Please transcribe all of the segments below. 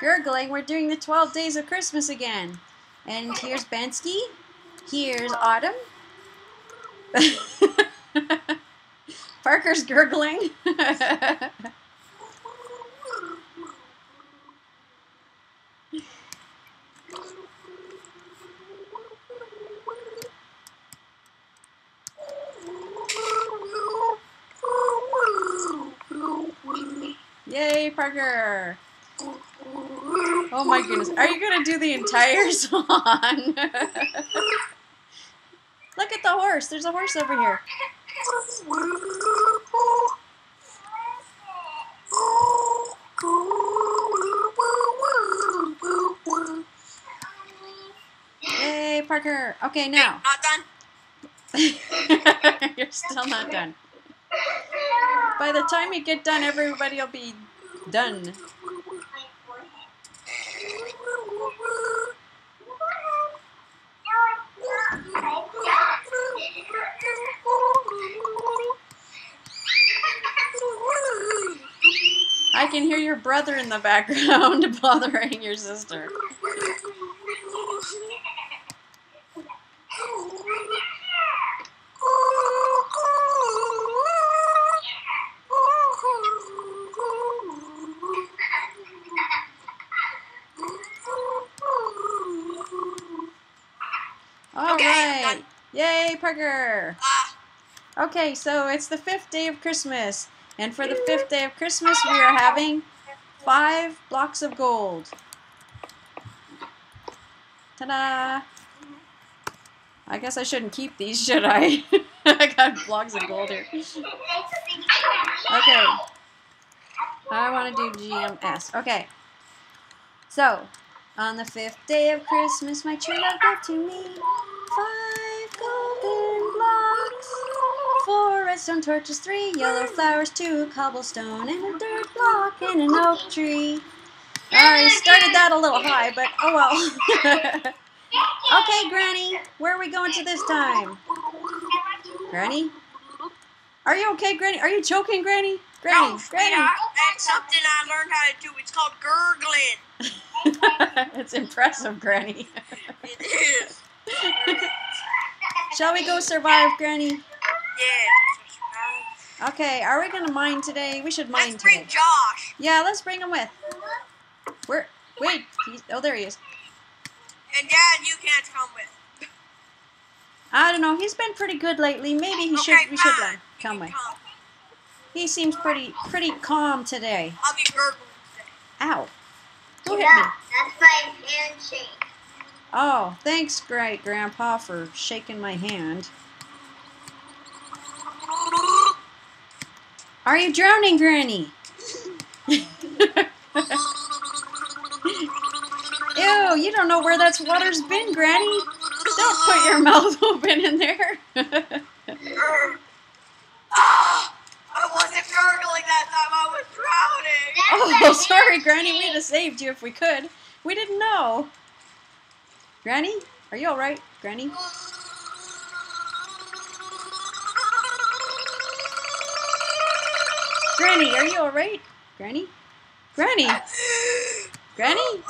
gurgling. We're doing the 12 days of Christmas again. And here's Banscii. Here's Autumn. Parker's gurgling. Yay, Parker! Oh my goodness. Are you going to do the entire song? Look at the horse. There's a horse over here. Yay, Parker. Okay, now. Not done. You're still not done. By the time you get done, everybody will be done. I can hear your brother in the background bothering your sister. All Okay, right. done. Yay, Parker. Ah, Okay, so it's the fifth day of Christmas. And for the fifth day of Christmas, we are having five blocks of gold. Ta da! I guess I shouldn't keep these, should I? I got blocks of gold here. Okay. I want to do GMS. Okay. So, on the fifth day of Christmas, my true love gave to me five Four redstone torches, three yellow flowers, two cobblestone, and a dirt block and an oak tree. I started that a little high, but oh well. okay, Granny, where are we going to this time? Granny? Are you okay, Granny? Are you choking, Granny? Granny, no, Granny. That's something I learned how to do. It's called gurgling. it's impressive, Granny. It is. Shall we go survive, Granny? Yeah. Okay, are we gonna mine today? We should mine Let's bring today. Josh. Yeah, let's bring him with. Where? Wait. He's, oh, there he is. And Dad, you can't come with. I don't know. He's been pretty good lately. Maybe he should. Okay, We should let him come with. come. He seems pretty pretty calm today. I'll be gurgling today. Ow! Who hit me? Yeah, that's my handshake. Oh, thanks, great grandpa, for shaking my hand. Are you drowning, Granny? Ew, you don't know where that water's been, Granny. Don't put your mouth open in there. Ah! I wasn't gurgling that time. I was drowning. oh, sorry, Granny. We'd have saved you if we could. We didn't know. Granny, are you all right, Granny? Granny, are you all right? Granny? Granny? Granny?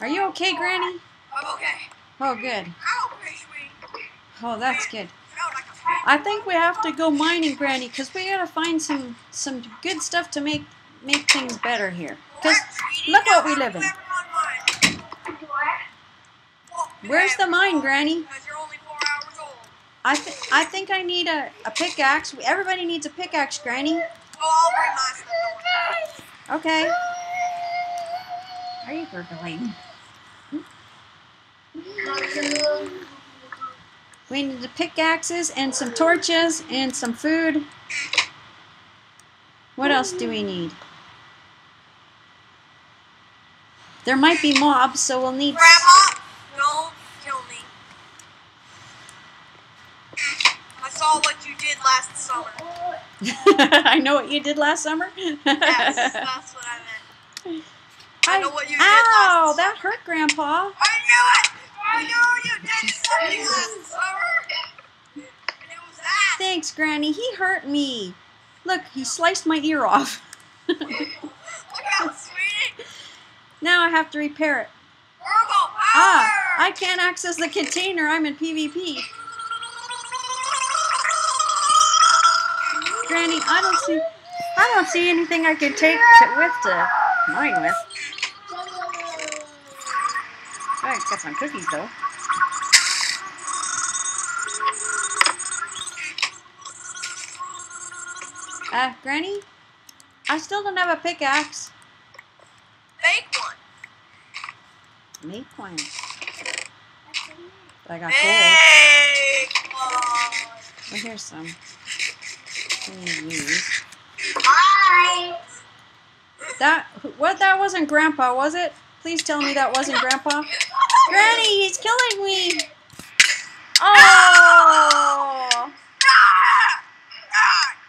Are you okay, Granny? I'm okay. Oh, good. Ow, pretty sweet. Oh, that's good. Felt like a fan. I think we have to go mining, Granny, because we gotta find some some good stuff to make make things better here. Because look what we live in. Where's the mine, Granny? Because you're only four hours old. I th- I think I need a, a pickaxe. Everybody needs a pickaxe, Granny. Oh, I'll bring my stuff. Okay. Are you gurgling? We need the pickaxes and some torches and some food. What else do we need? There might be mobs, so we'll need. Grandma, don't kill me. I saw what you did last summer. I know what you did last summer. Yes, that's what I meant. I know what you did Ow, last that hurt, Grandpa. I knew it! I knew you did something last summer! And it was that! Thanks, Granny. He hurt me. Look, he sliced my ear off. Look out, sweetie. now I have to repair it. Ah, I can't access the container. I'm in PvP. Granny, I don't see I don't see anything I can take to, with to mine with. I got some cookies though. Uh, Granny? I still don't have a pickaxe. Make one. Make one. But I got. Fake one. Well, here's some. Let use. Hi. That what? That wasn't Grandpa, was it? Please tell me that wasn't Grandpa. Granny, he's killing me. Oh!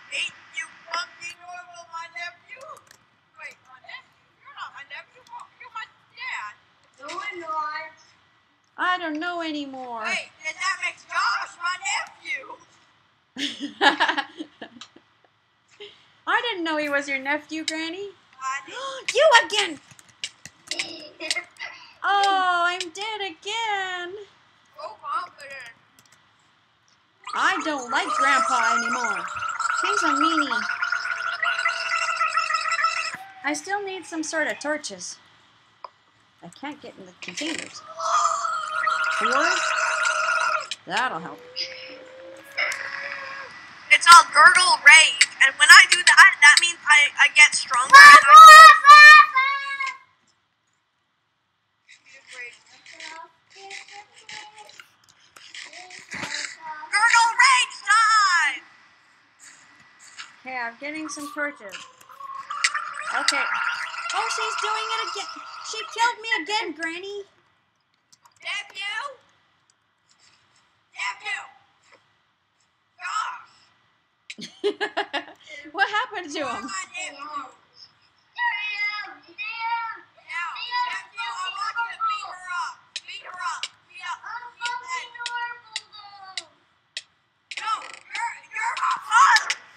Hate you, monkey normal, my nephew. Wait, my nephew? You're not my nephew. You're my dad. No, not. I don't know anymore. Wait, then that makes Josh my nephew. I didn't know he was your nephew, Granny. You again! Oh, I'm dead again. I don't like Grandpa anymore. He's a meanie. I still need some sort of torches. I can't get in the containers. Four? That'll help. It's all gurgle rage, and when I do that, that means I, I get stronger. Gurgle rage time. Okay, I'm getting some torches. Okay. Oh, she's doing it again. She killed me again, Granny. Nephew. Nephew. Josh. what happened to him?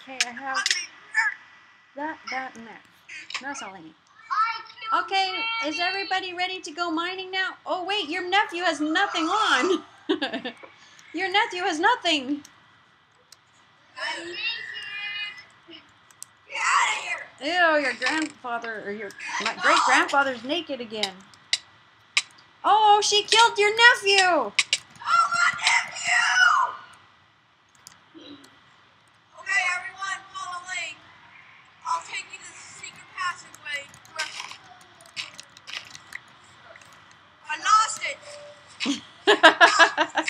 Okay, I have that, that, and that. That's all I need. Okay, is everybody ready to go mining now? Oh, wait, your nephew has nothing on. your nephew has nothing. get out of here. Ew, your grandfather, or your my great grandfather's naked again. Oh, she killed your nephew. Oh, my nephew! Okay, everyone, follow me. I'll take you to the secret passageway. I lost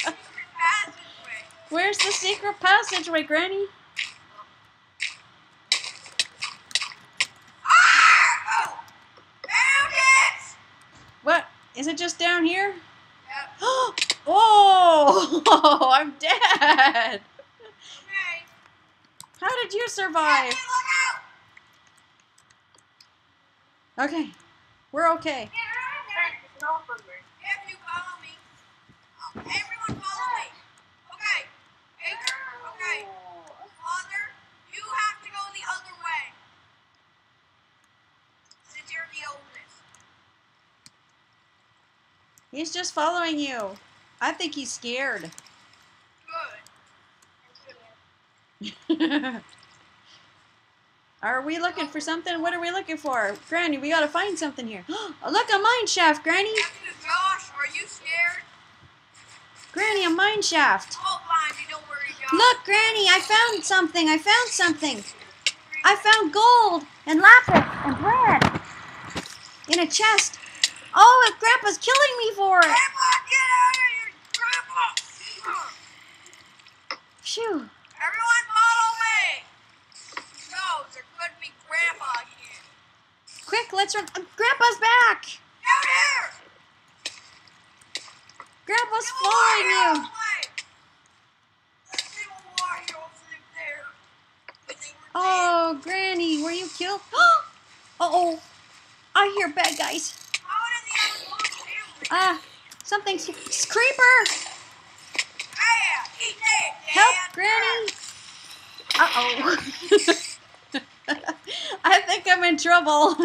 it. Where's the secret passageway, Granny? Ah! Oh! What? Is it just down here? Yep. oh, oh, I'm dead. Okay. How did you survive? Okay, we're okay. If you follow me. Oh, Everyone follow me. Okay. Anchor, okay. Father, you have to go the other way. Since you're the oldest. He's just following you. I think he's scared. Good. are we looking for something? What are we looking for? Granny, we gotta find something here. Oh, look, a mine shaft, Granny. Josh, are you scared? Granny, a mine shaft. Hold on, worry, Look, Granny, I found something. I found something. I found gold and lapis and bread in a chest. Oh, and Grandpa's killing me for it. Grandpa, get out of here, Grandpa! Phew. Everyone follow me! No, there could be Grandpa here. Quick, let's run. uh, Grandpa's back. Out here! Grandpa's Get following you. away! Let's see what Wario's in there. But they Oh, Granny, were you killed? Uh oh. I hear bad guys. dead. How did the other one family? Ah, something's creeper. Yeah, eat that, Dad. Help, Granny. Uh oh. I think I'm in trouble.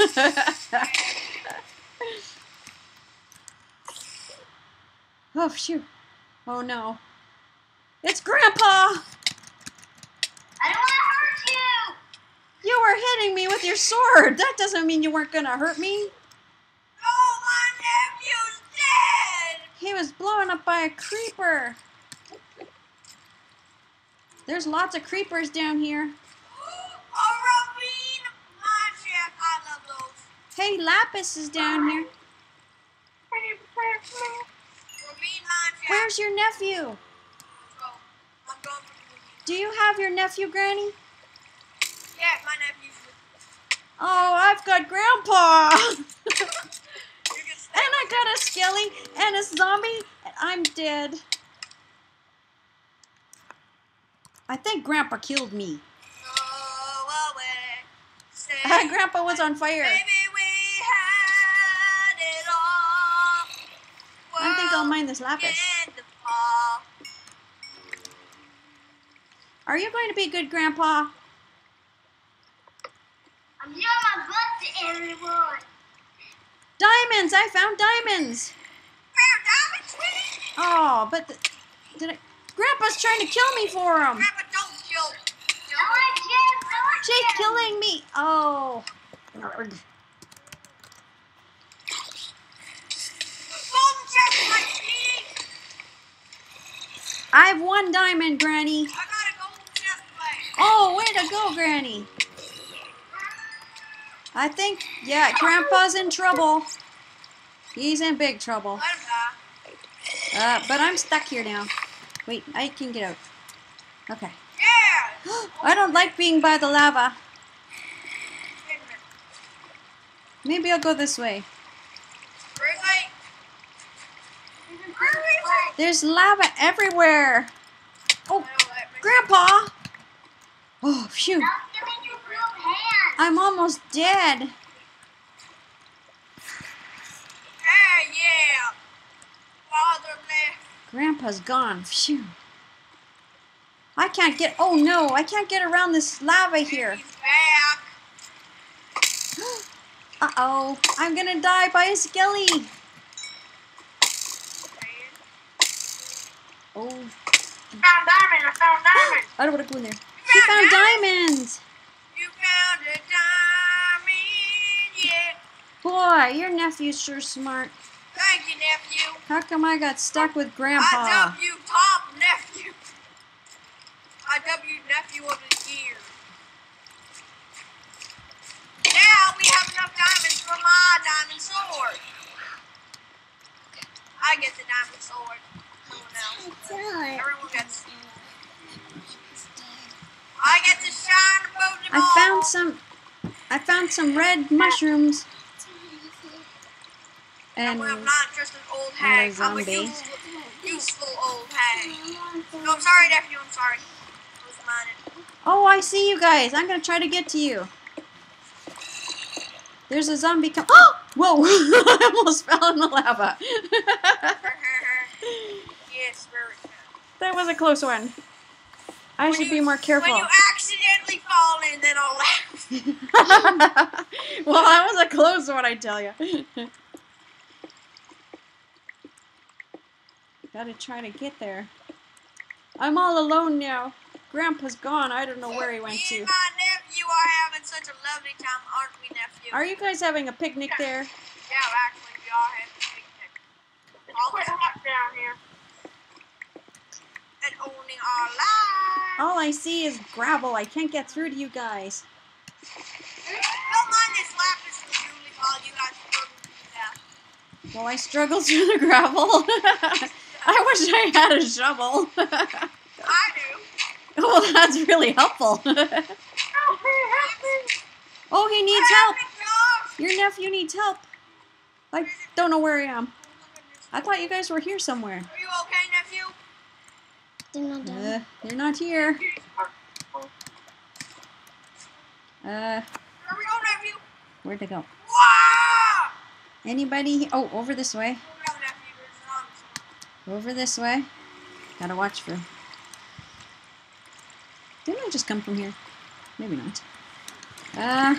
oh, shoot. Oh, no. It's Grandpa! I don't want to hurt you. You were hitting me with your sword. That doesn't mean you weren't going to hurt me. He was blown up by a creeper. There's lots of creepers down here. A ravine magic. I love those. Hey, Lapis is down here. Where's your nephew? I'm going for the Do you have your nephew, Granny? Yeah, my nephew's Oh, I've got Grandpa. You can stay And I got a skelly and a zombie, and I'm dead. I think Grandpa killed me. Oh. Say, Grandpa was on fire. Baby, we had it all. I think I'll mine this lapis. began to fall. Are you going to be good, Grandpa? I'm doing my best to everyone. Diamonds! I found diamonds! Fair diamond, sweetie. Oh, but the, did I? Grandpa's trying to kill me for him. Grandpa, don't kill. Cares. No one She's cares. killing me. Oh. Arrgh. Golden chest, my sweetie. I have one diamond, Granny. I got a golden chest plate. Oh, way to go, Granny. I think, yeah, Grandpa's in trouble. He's in big trouble. Uh, but I'm stuck here now. Wait, I can get out. Okay. Yeah. I don't like being by the lava. Maybe I'll go this way. There's lava everywhere. Oh, Grandpa! Oh, phew. Stop giving your blue hand. I'm almost dead. Hey, yeah. Father left. Grandpa's gone. Phew. I can't get. Oh no, I can't get around this lava here. Uh oh, I'm gonna die by a skelly. Oh, I Found diamonds. I found diamonds. I don't want to go in there. He found diamonds. Boy, your nephew's sure smart. Thank you, nephew. How come I got stuck with I Grandpa? dub you top nephew. I you nephew of the year. Now we have enough diamonds for my diamond sword. I get the diamond sword. No else. Everyone gets. I get to shine above them I found some. I found some red mushrooms. And I'm not just an old hag. I'm a zombie. useful, useful old hag. No, I'm sorry, nephew. I'm sorry. I was minded. oh, I see you guys. I'm gonna try to get to you. There's a zombie come. Oh! Whoa! I almost fell in the lava. yes, very good. that was a close one. I When should you- be more careful. When you fall in, then I'll laugh. well, that was a close one, I tell you. Gotta try to get there. I'm all alone now. Grandpa's gone. I don't know where he went Me to. and my nephew are having such a lovely time, aren't we, nephew? Are you guys having a picnic there? Yeah, actually, we are having a picnic. All this hot down here. And owning our lives. All I see is gravel. I can't get through to you guys. Don't mind this lapis lazuli while you guys struggle. Well, I struggle through the gravel. I wish I had a shovel. I do. well, that's really helpful. oh, he needs help. Your nephew needs help. I don't know where I am. I thought you guys were here somewhere. Are you okay, nephew? Uh, they're not here. Uh, Here we go, nephew. where'd they go? Wow! Anybody? Oh, over this way. Here we go, nephew. There's an Over this way. Gotta watch for. Didn't I just come from here? Maybe not. Uh,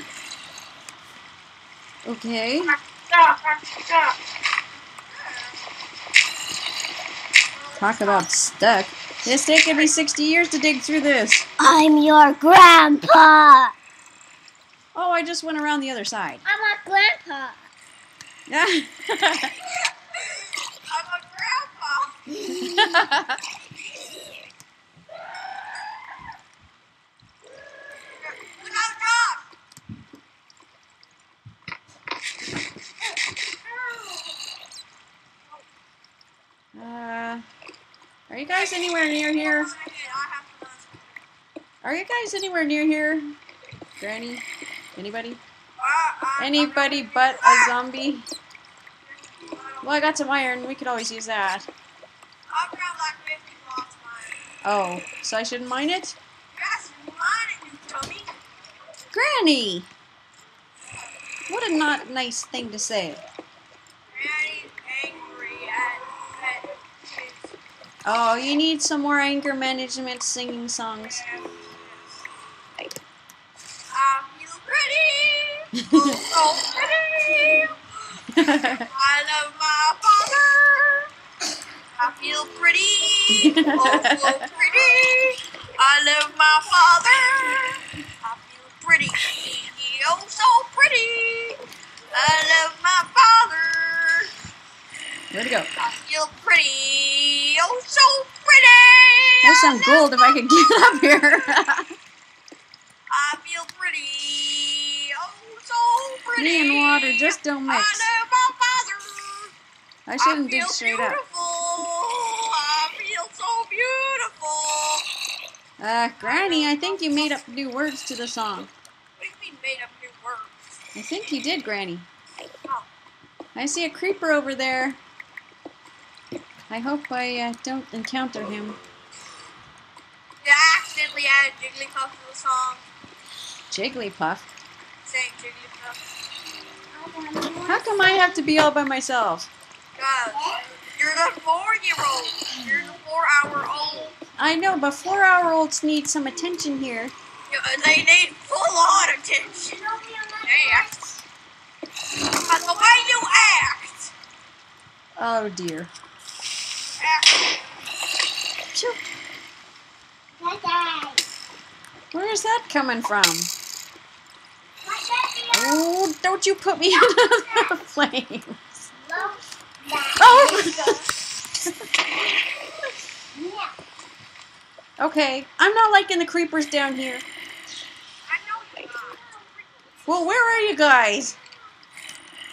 Okay. Stop, stop. Talk about stuck. It's taken me 60 years to dig through this. I'm your grandpa. Oh, I just went around the other side. I'm a grandpa. Yeah. I'm a grandpa. Uh, are you guys anywhere near here? Are you guys anywhere near here? Granny? Anybody? Anybody but a zombie? Well, I got some iron. We could always use that. I've got like 50 blocks mine. Oh, so I shouldn't mine it? Granny! What a not nice thing to say. Oh, you need some more anger management singing songs. Oh, oh, I feel pretty. Oh, so pretty. I love my father. I feel pretty. Oh, so pretty. I love my father. I feel pretty. Oh, so pretty. I love my father. Where'd it go? I feel pretty. Oh, so pretty. There's some gold if I could get up here. I feel pretty. Oh, so pretty. Me and water just don't I mix. father. I shouldn't I dig feel straight up. beautiful. I feel so beautiful. Uh, Granny, I think you made up new words to the song. What do you mean made up new words? I think you did, Granny. Oh, I see a creeper over there. I hope I uh, don't encounter him. yeah, I accidentally added Jigglypuff to the song. Jigglypuff. Saying Jigglypuff. How come I have to be all by myself? God, you're the four-year-old. You're the four-hour-old. I know, but four-hour-olds need some attention here. Yeah, They need full-on attention. They act. The way you act. Oh dear. Where is that coming from? Oh, don't you put me in the flames. Oh! okay, I'm not liking the creepers down here. I know you're not. Well, where are you guys?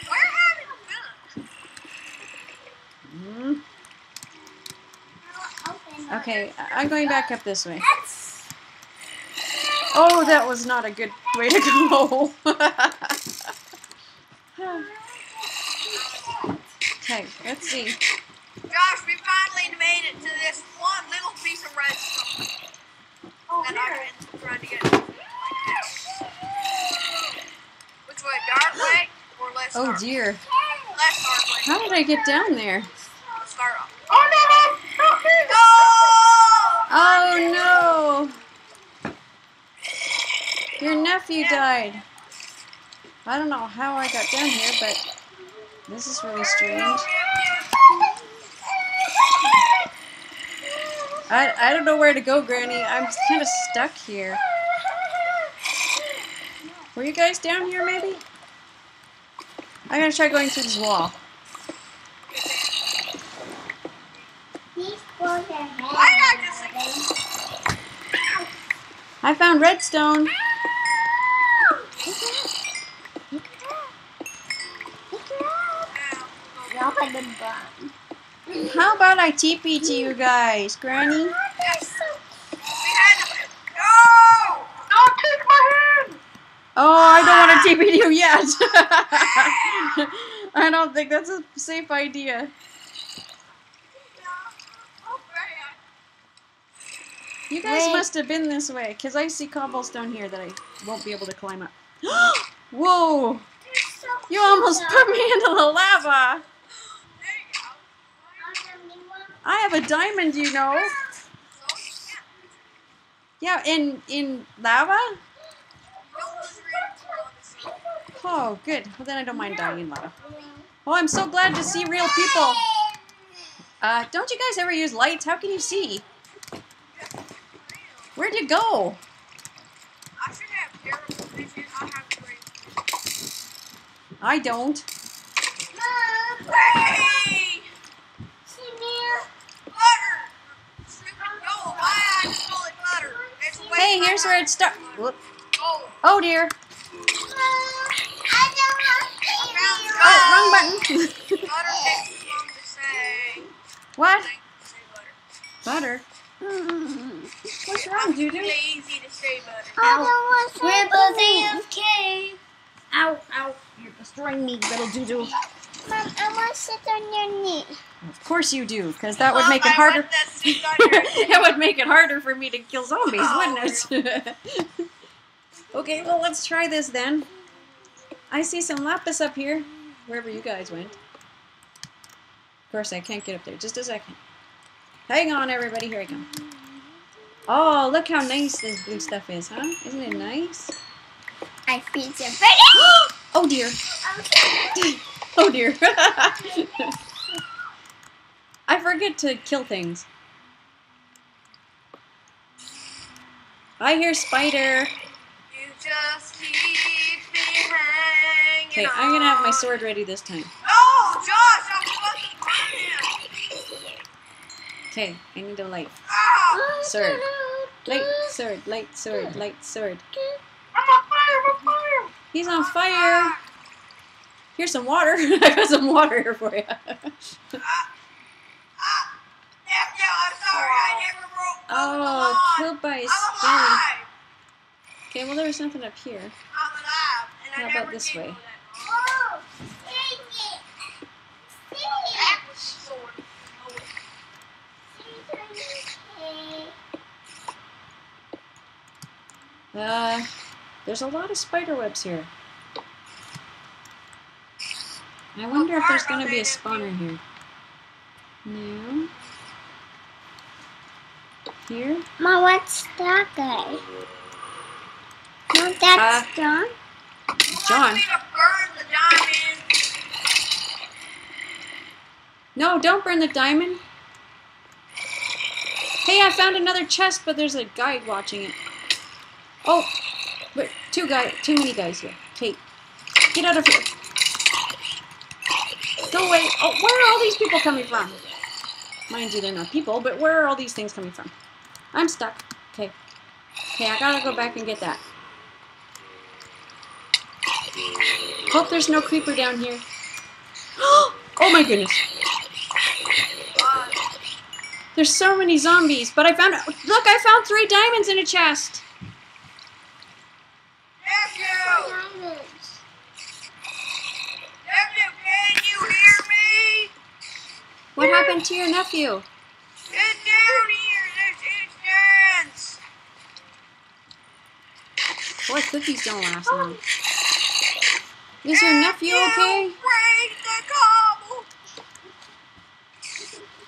Where have you been? Okay, I'm going back up this way. Oh, that was not a good way to go. okay, let's see. Josh, we finally made it to this one little piece of redstone that I've been trying to get. Which way, dark way or less Oh dark? dear. Less dark way. How did I get down there? Start off. Oh no! No! Oh no! Your nephew died. I don't know how I got down here, but this is really strange. I, I don't know where to go, Granny. I'm kind of stuck here. Were you guys down here, maybe? I'm gonna try going through this wall. I found I just I found redstone. How about I TP to you guys, Granny? Yes. We had to. No! Don't take my hand! Oh, I don't want to TP to you yet. I don't think that's a safe idea. You guys Wait. must have been this way, because I see cobblestone here that I won't be able to climb up. Whoa! You almost put me into the lava! I have a diamond, you know. Yeah, in in lava? Oh, good. Well, then I don't mind dying in lava. Oh, I'm so glad to see real people. Uh, don't you guys ever use lights? How can you see? Where'd you go? I should have terrible vision. I have great. I don't. Hey! Butter! Stupid gold. Why I call it butter? It's way here's where better it starts. Gold. Oh dear. I found Oh, wrong gold. button. Butter takes too long to say. what? To say butter. Butter. What's wrong, It's Juju? really easy to say butter. Grandpa's AFK. Ow, ow. You're destroying me, little Juju. Mom, I want to sit on your knee. Of course you do, because that would Mom, make it I harder. want that seat on it would make it harder for me to kill zombies, Oh, wouldn't it? okay, well, let's try this then. I see some lapis up here, wherever you guys went. Of course, I can't get up there. Just a second. Hang on, everybody. Here I come. Oh, look how nice this blue stuff is, huh? Isn't it nice? I feel so pretty. oh, dear. Oh, dear. I forget to kill things. I hear spider. You just keep me hanging Okay, I'm gonna have my sword ready this time. Oh, Josh, I'm fucking running. Okay, I need a light. Ah, Sword. Light sword, light sword, light sword. I'm on fire, I'm on fire. He's on fire. Here's some water. I got some water here for you. Ah, ah. Nephew, I'm sorry, I never broke oh, killed by a alive. Okay, well there was nothing up here. I'm alive. And I How about this way? go that long. That was sword. Oh, Uh, there's a lot of spider webs here. I wonder if there's gonna be a spawner here. No. Here? Mom, what's that guy? No, that's Uh, John. John. want me to burn the diamond? No, don't burn the diamond. Hey, I found another chest, but there's a guy watching it. Oh, but two guys, too many guys here. Hey, get out of here. Go away. Oh, where are all these people coming from? Mind you, they're not people, but where are all these things coming from? I'm stuck. Okay. Okay, I gotta go back and get that. Hope there's no creeper down here. Oh my goodness. There's so many zombies, but I found look, I found three diamonds in a chest. nephew! Nephew, What happened to your nephew? Get down here. There's insurance. Boy, cookies don't last long. Is your nephew okay? Break the cobble.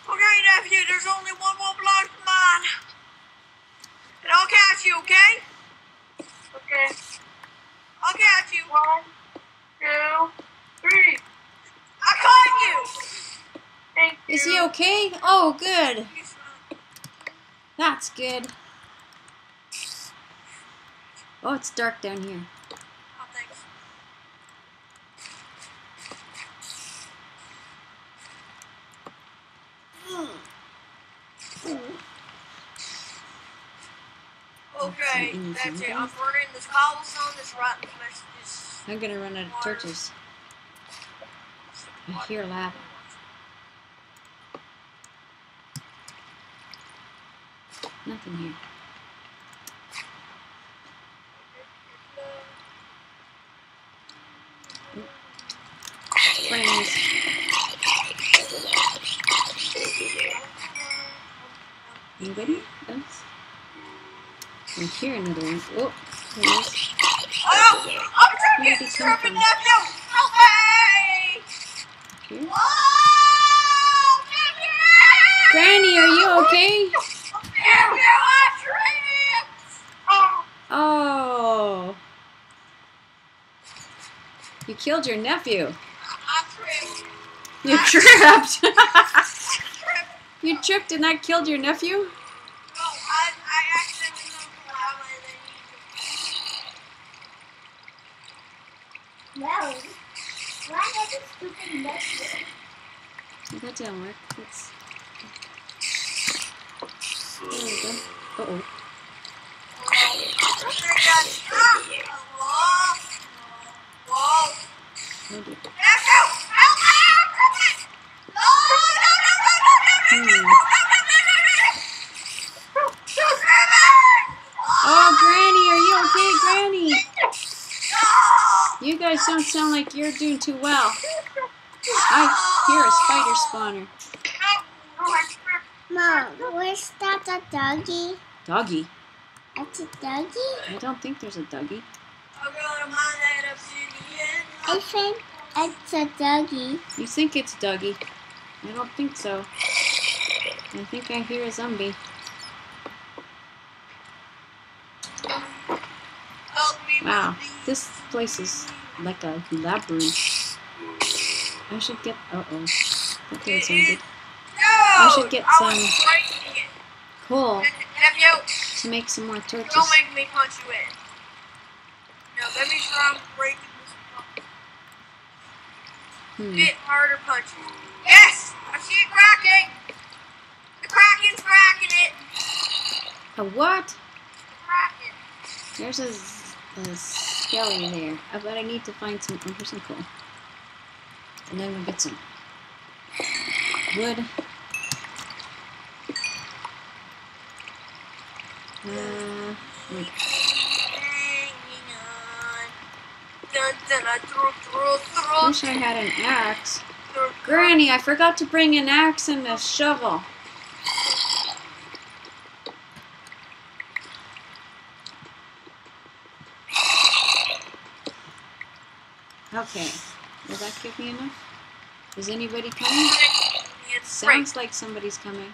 Okay, nephew, there's only one more block of mine. And I'll catch you, okay? Okay. I'll catch you. One, two, three. I caught you. Thank Is he okay? Oh, good. That's good. Oh, it's dark down here. Hmm. Oh, thanks. Okay, that's it. I'm burning this cobblestone, this rotten flesh, this. I'm gonna run out of torches. I hear lava. Nothing here. Friends. Anybody else? I hear another one. Oh. Oh, I'm trying Where to did get he come stripping from? nephew. Help me! Here. Oh, nephew! Granny, are you okay? Nephew, I tripped! Oh, Oh. You killed your nephew. I tripped. You tripped. Tripped. you tripped and that killed your nephew? Doggy? Doggy? That's a doggy? I don't think there's a doggy. I'll go to my land obsidian. I think it's a doggy. You think it's Dougie? I don't think so. I think I hear a zombie. Wow, this place is like a labyrinth. I should get. Uh oh. Okay, ended. No! should get some- was breaking it. Cool. To make some more torches. don't make me punch you in. No, let me try and break this block. Hmm. Bit harder punches. Yes! I see it cracking! The Kraken's cracking it! A what? The Kraken. There's a, a skelly there. I bet I need to find some. Oh, some coal. And then we'll get some wood. Uh, wait. Hanging on. Dun, dun, dun, through, through, Wish I had an axe. Granny, I forgot to bring an axe and a shovel. Okay. Will that give me enough? Is anybody coming? Sounds like somebody's coming.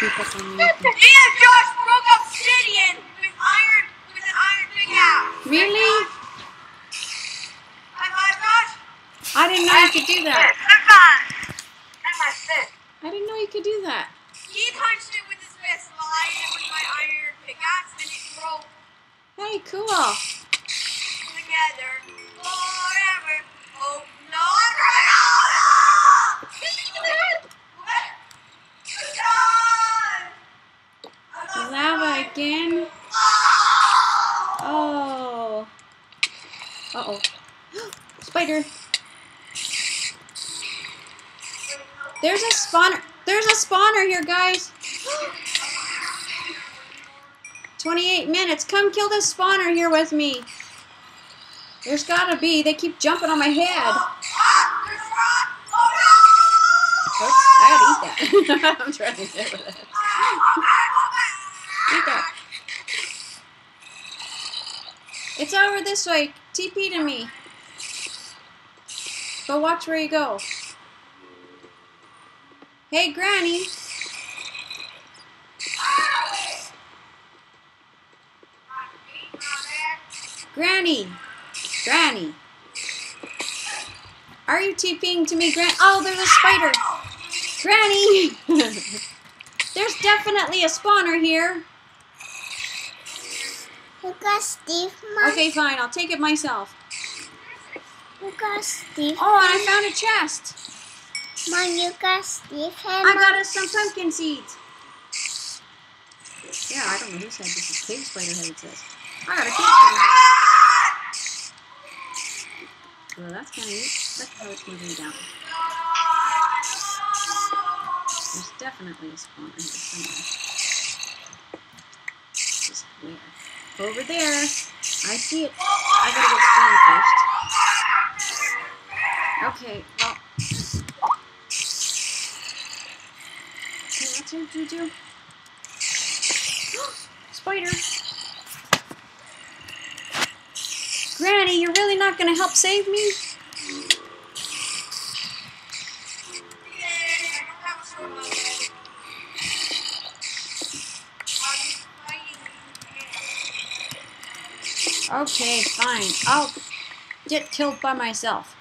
Gonna creep on me. Yeah, Josh broke obsidian with iron, with an iron pickaxe. Really? High five, Josh. I didn't know you could do that. High five. That's my fist. I didn't know you could do that. He punched it with his fist while I hit it with my iron pickaxe, and it broke Hey, cool. together forever. Oh no, I'm running out! God! Lava again. Oh. Uh oh. Spider. There's a spawner. There's a spawner here, guys. 28 minutes. Come kill this spawner here with me. There's gotta be. They keep jumping on my head. There's a rock! No! Oops, I gotta eat that. I'm trying to get with it. It's over this way. TP to me. But watch where you go. Hey, Granny. Granny. Granny. Are you TPing to me, Gran? Oh, there's a spider. Granny. there's definitely a spawner here. You got Steve? Okay, fine. I'll take it myself. You got Steve. Oh, and I found a chest. Mom, you got Steve. I got us some pumpkin seeds. Yeah, I don't know who said this is cave spider head. It says. I got a cave spider. Well, that's kind of neat. Look how it's moving down. There's definitely a spawner here somewhere. Just where? Over there. I see it. I gotta get spawned first. Okay, well. Okay, what's your juju? Spider. Granny, you're really not gonna help save me? Okay, fine. I'll get killed by myself.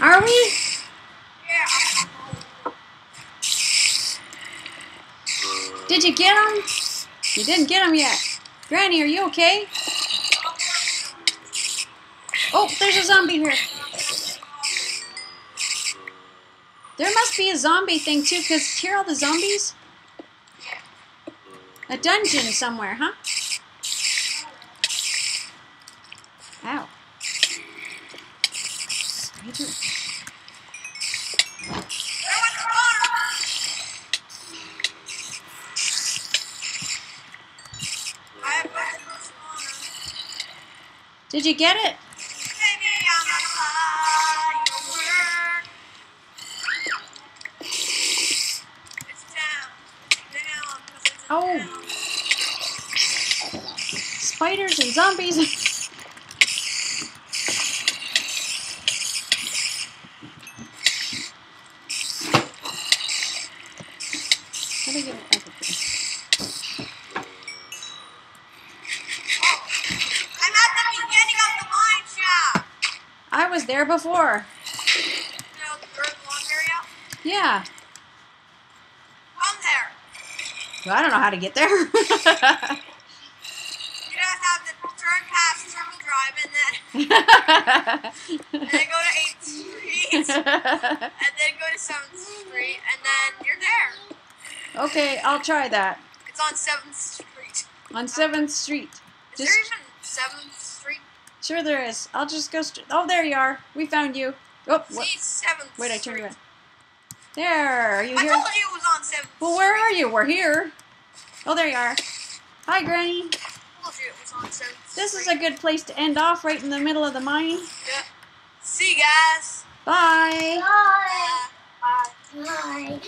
Are we? Yeah. Did you get him? You didn't get him yet. Granny, are you okay? Oh, there's a zombie here. There must be a zombie thing too, because here are all the zombies. A dungeon somewhere, huh? Did you get it? Oh. Spiders and zombies. Do I get it back there before. The earth launch area. Yeah. Come there. Well, I don't know how to get there. You guys have to turn past Drive and then, and then go to 8th Street. and then go to 7th Street, and then you're there. okay, I'll try that. It's on 7th Street. On 7th Street. Just- there even 7th Street? Sure there is. I'll just go straight. Oh, there you are. We found you. Oh, what? 7th Wait, I Street. turned you in. There. Are you I here? told you it was on 7th Well, where are you? We're here. Oh, there you are. Hi, Granny. I told you it was on 7th This is a good place to end off, right in the middle of the mine. Yeah. See you guys. Bye. Bye. Bye. Bye.